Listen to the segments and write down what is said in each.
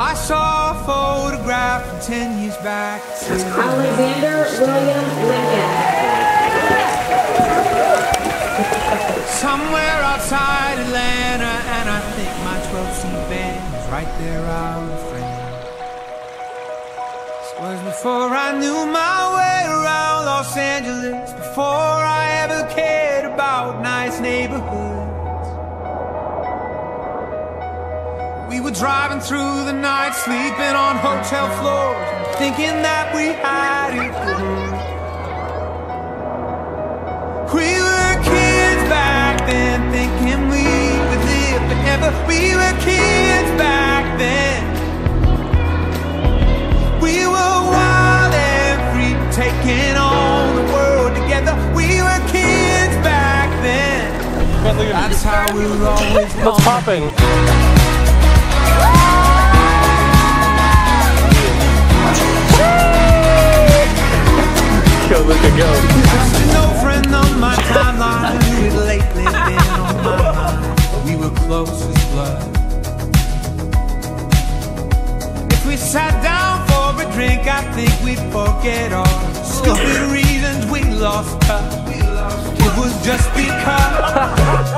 I saw a photograph from 10 years back. Alexander William Lincoln. Somewhere outside Atlanta, and I think my 12 seat band is right there out of frame. This was before I knew my way around Los Angeles, before I ever cared about nice neighborhoods. We were driving through the night, sleeping on hotel floors, thinking that we had it. We were kids back then, thinking we would live forever. We were kids back then. We were wild and free, taking on the world together. We were kids back then. That's how we were always What's popping? Go. We were close as blood. If we sat down for a drink, I think we'd forget all stupid reasons we lost touch. It was just because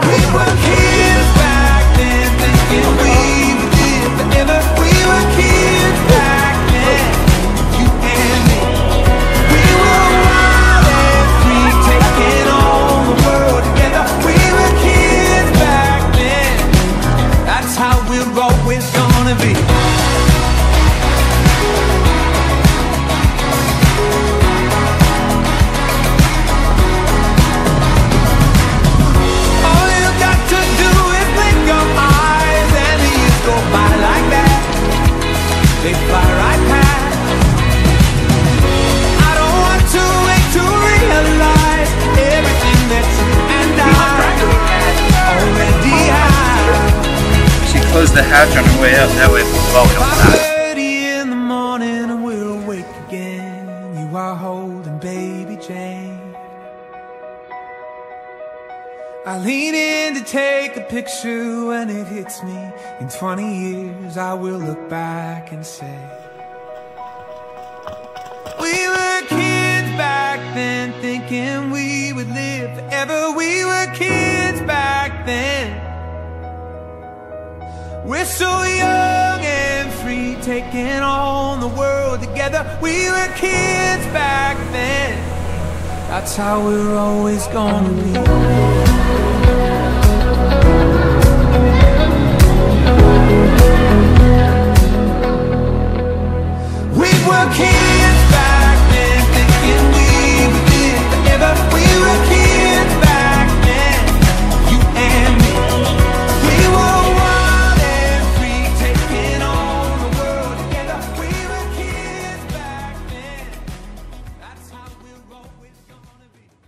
we were kids They fly right past. I don't want to wait to realize everything that you and I already have. She closed the hatch on her way up. That way, back. 5:30 I lean in to take a picture when it hits me. In 20 years, I will look back and say, We were kids back then, thinking we would live forever. We were kids back then. We're so young and free, taking on the world together. We were kids back then. That's how we're always gonna be.